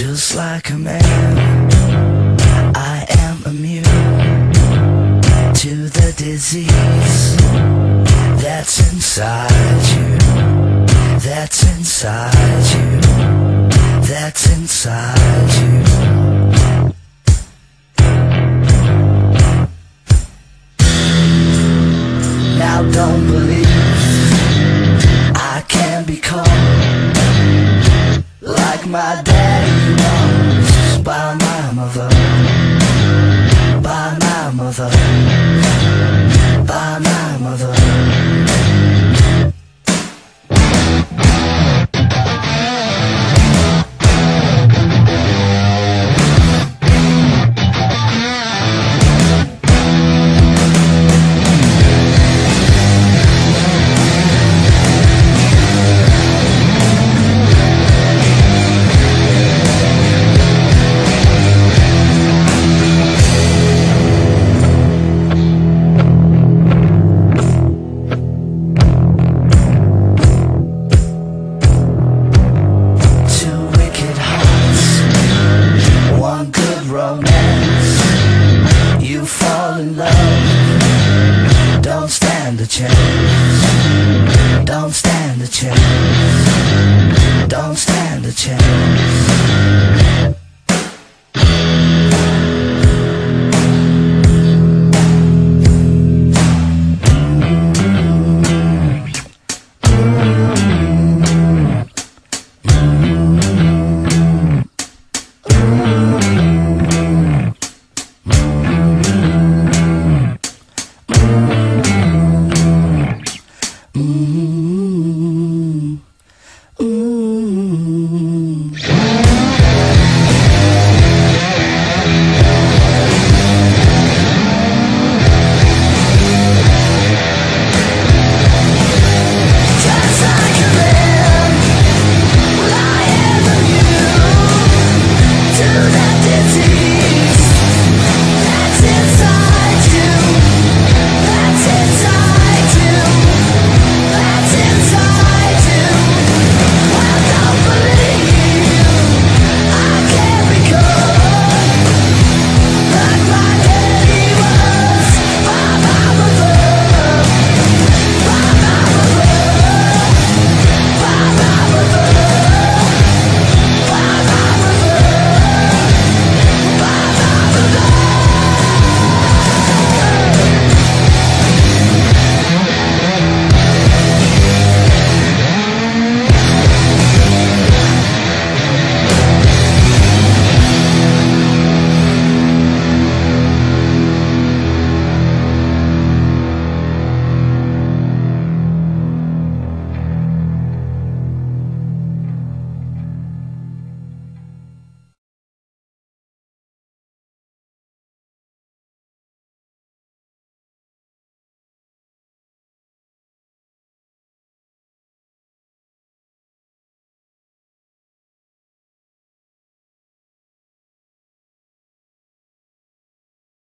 Just like a man, I am immune to the disease that's inside you. That's inside you. That's inside you. Now don't believe I can be calm like my daddy mother, stand a chance. Don't stand a chance. Don't stand a chance.